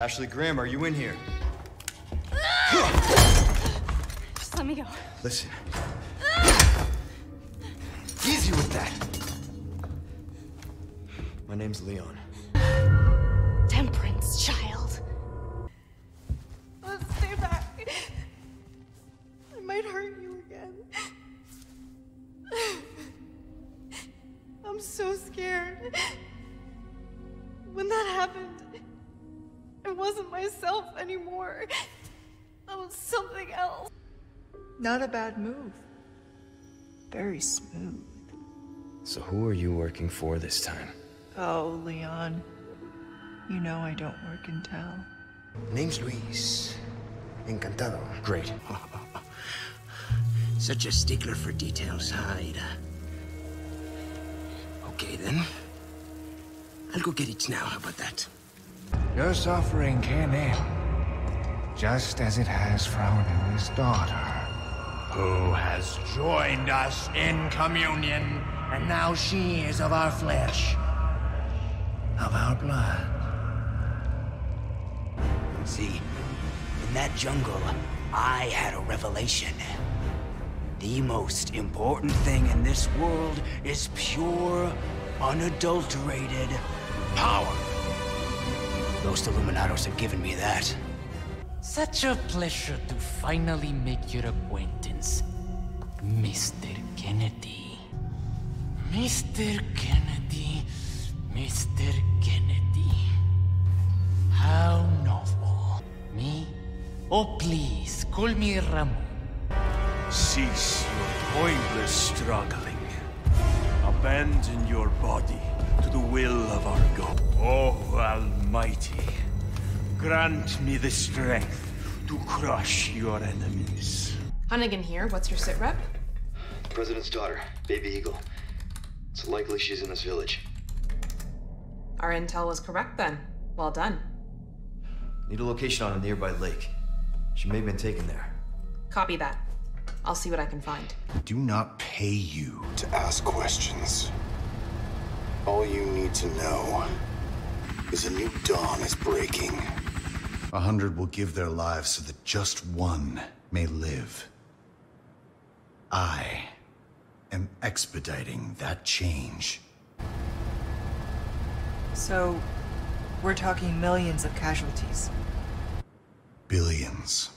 Ashley Graham, are you in here? Just let me go. Listen. Easy with that. My name's Leon. Temperance, child. Let's stay back. I might hurt you again. I'm so scared. When that happened, I wasn't myself anymore. I was something else. Not a bad move. Very smooth. So who are you working for this time? Oh, Leon. You know I don't work in town. Name's Luis. Encantado. Great. Such a stickler for details, Hyde. Okay, then. I'll go get it now. How about that? Your suffering came in, just as it has for our newest daughter, who has joined us in communion, and now she is of our flesh, of our blood. See, in that jungle, I had a revelation. The most important thing in this world is pure, unadulterated power. Those Illuminados have given me that. Such a pleasure to finally make your acquaintance, Mr. Kennedy. Mr. Kennedy, Mr. Kennedy. How novel. Me? Oh, please, call me Ramon. Cease your pointless struggling. Abandon your body to the will of our God. Oh, Almighty, grant me the strength to crush your enemies. Hunnigan here. What's your sit rep? President's daughter, Baby Eagle. It's likely she's in this village. Our intel was correct then. Well done. Need a location on a nearby lake. She may have been taken there. Copy that. I'll see what I can find. do not pay you to ask questions. All you need to know is a new dawn is breaking. A hundred will give their lives so that just one may live. I am expediting that change. So, we're talking millions of casualties. Billions.